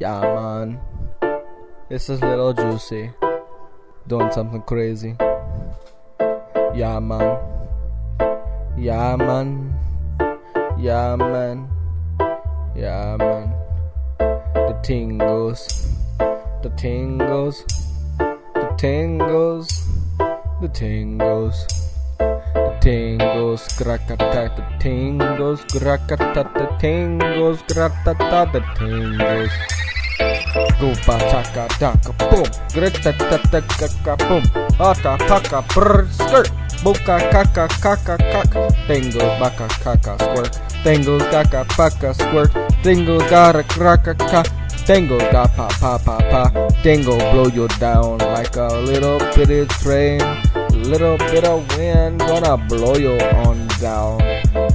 Yeah, man. This is Lil Juicy. Doing something crazy. Yeah, man. Yeah, man. Yeah, man. Yeah, man. The tingles. The tingles. The tingles. The tingles. The tingles, grakata, the tingles, grakata, the tingles, gratata, the tingles. Goopa taka daka boom, grita tata kaka boom, ata paka brr skirt, buka kaka kaka kaka, tingles baka kaka squirt, tingles kaka paka squirt, tingles gotta kraka ka, tingles got pa pa pa pa, tingle blow you down like a little bitty train, little bit of wind gonna blow you on down.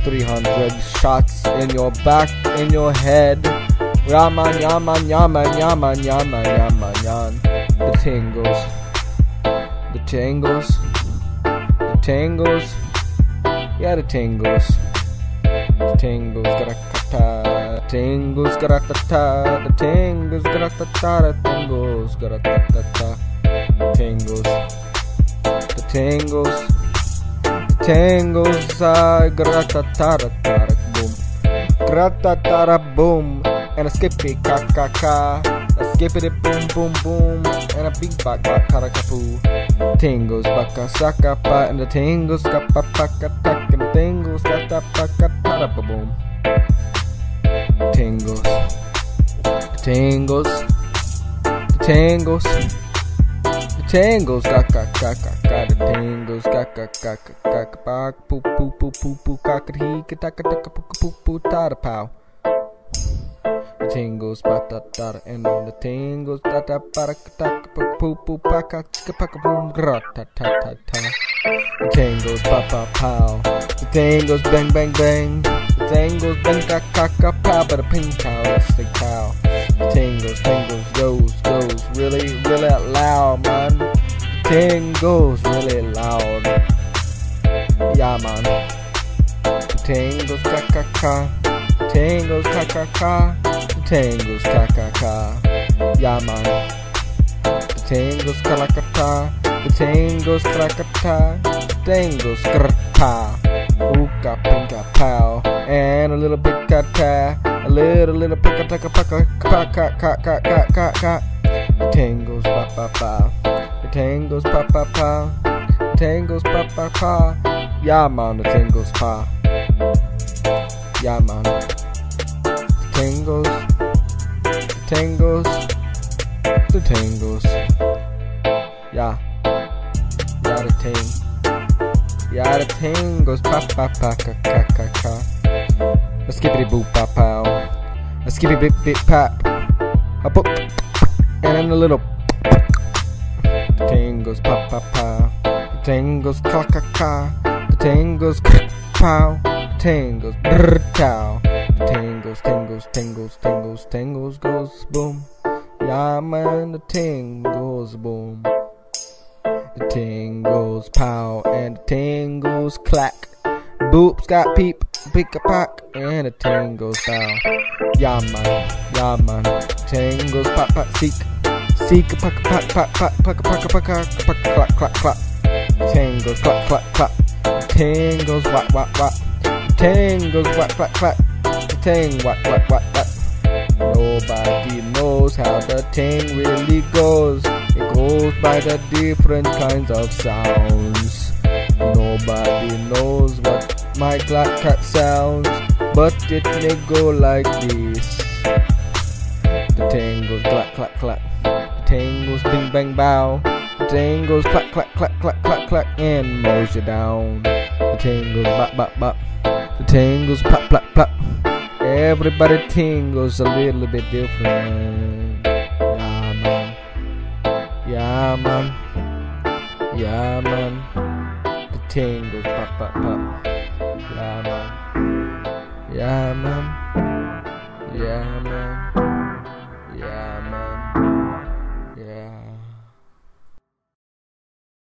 300 shots in your back, in your head. Yaman, yaman, yaman, yaman, yaman, yaman, yan. The tingles. The tingles. The tingles. Yeah, the tingles. The tingles, grakata. Tingles, grakata. The tingles, grakata. The tingles, grakata. Tingles. The tingles. The tingles, ah, gratata, boom. Gratata, boom and a skippy ka ka ka, a skippity boom boom boom, and a beat bak bak karakapoo. Tingles baka saka pa, and the tingles ka pa pa ka tak, and the tingles ka ta pa ka ta da ba boom. Tingles, tingles, the tingles. The tingles, ka ka ka ka ka, the tingles, ka ka ka ka ka ka, pa poo poo poo poo poo, ka ka he ka ta ka ta ka poo poo poo ta da pow. Tingles, ba da da, and the tingles, da da ba da da poo poo poo pa ka ka pa ka boom gra ta ta ta ta. The tingles, pa pa pow. The tingles, bang bang bang. The tingles, bang ka ka ka pow, but a ping pow, that's the cow. The tingles, tingles, goes goes really really loud, man. The tingles really loud. Yeah, man. The tingles, ka ka ka. Tingles, ka ka ka. The tingles, ka ka ka. Yeah, man. Tingles, kalakata. Tingles, kalakata. Tingles, krata. Ooka, pinka, pow. Oh. And a little bit kata. A little, little pika, taka, paka, ka, ka, ka, ka, ka, ka, ka. The tingles, pa, pa, pa. The tingles, pa, pa, pa. The tingles, pa, pa, pa. Yeah, man, the tingles, pa. Yeah, man. The tingles, the tingles. Yeah, yeah, the ting. Yeah, the tingles, pa pa pa ka ka ka ka. A skippity boop pa pow. A skippy bip bip pop. A boop. And then a little. The tingles, pa pa pa. The tingles, ka ka ka. The tingles, pow. The tingles, brr cow. Tingles, tingles, tingles, tingles, tingles goes boom. Yeah, man, the tingles boom. The tingles pow and the tingles clack. Boops got peep, pick a pack, and the tingles bow. Yeah, man, yeah, man. Tingles pop, pop, seek. Seek a pack, pack, pack, pack, pack, pack, pack, pack, pack, clack, clack, clack. Tingles clack, clack, clack. Tingles whack, whack, whack. Tingles whack, whack, whack. Ting whack, whack, whack, whack. Nobody knows how the ting really goes. It goes by the different kinds of sounds. Nobody knows what my clack cat sounds, but it may go like this. The ting goes clack, clack, clack. The ting goes bing, bang, bow. The ting goes clack, clack, clack, clack, clack, clack, and mows you down. The ting goes bop, bop, bop. The ting goes plop, plop, plop. Everybody tingles a little bit different. Yeah, man. Yeah, man. Yeah, man. The tingles pop, pop, pop. Yeah, man. Yeah, man. Yeah, man. Yeah, man.